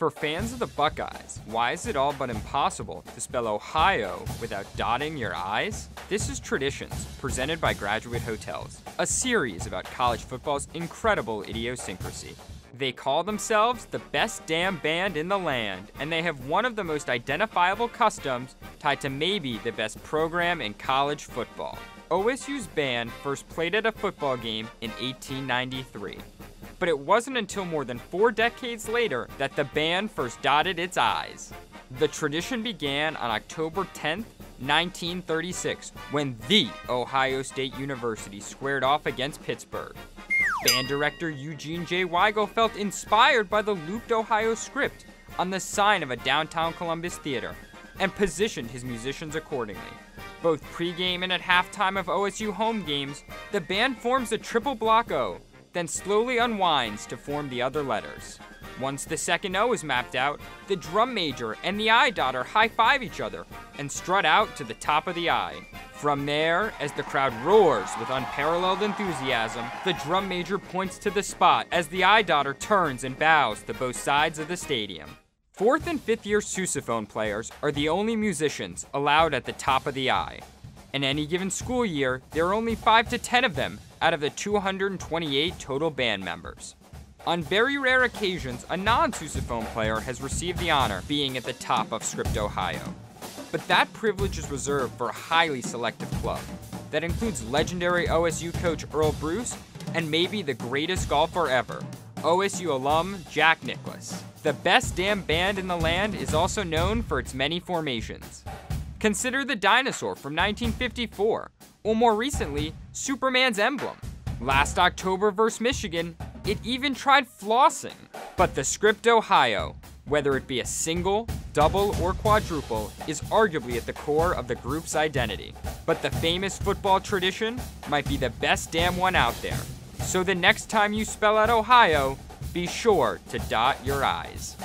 For fans of the Buckeyes, why is it all but impossible to spell Ohio without dotting your I's? This is Traditions, presented by Graduate Hotels, a series about college football's incredible idiosyncrasy. They call themselves the best damn band in the land, and they have one of the most identifiable customs tied to maybe the best program in college football. OSU's band first played at a football game in 1893 but it wasn't until more than four decades later that the band first dotted its I's. The tradition began on October 10, 1936, when the Ohio State University squared off against Pittsburgh. Band director Eugene J. Weigel felt inspired by the looped Ohio script on the sign of a downtown Columbus theater and positioned his musicians accordingly. Both pregame and at halftime of OSU home games, the band forms a triple block O, then slowly unwinds to form the other letters. Once the second O is mapped out, the drum major and the I dotter high five each other and strut out to the top of the I. From there, as the crowd roars with unparalleled enthusiasm, the drum major points to the spot as the I dotter turns and bows to both sides of the stadium. Fourth and fifth year sousaphone players are the only musicians allowed at the top of the I. In any given school year, there are only 5 to 10 of them out of the 228 total band members. On very rare occasions, a non sousaphone player has received the honor being at the top of Script Ohio. But that privilege is reserved for a highly selective club that includes legendary OSU coach Earle Bruce and maybe the greatest golfer ever, OSU alum Jack Nicklaus. The best damn band in the land is also known for its many formations. Consider the dinosaur from 1954, or more recently, Superman's emblem. Last October versus Michigan, it even tried flossing. But the script Ohio, whether it be a single, double, or quadruple, is arguably at the core of the group's identity. But the famous football tradition might be the best damn one out there. So the next time you spell out Ohio, be sure to dot your I's.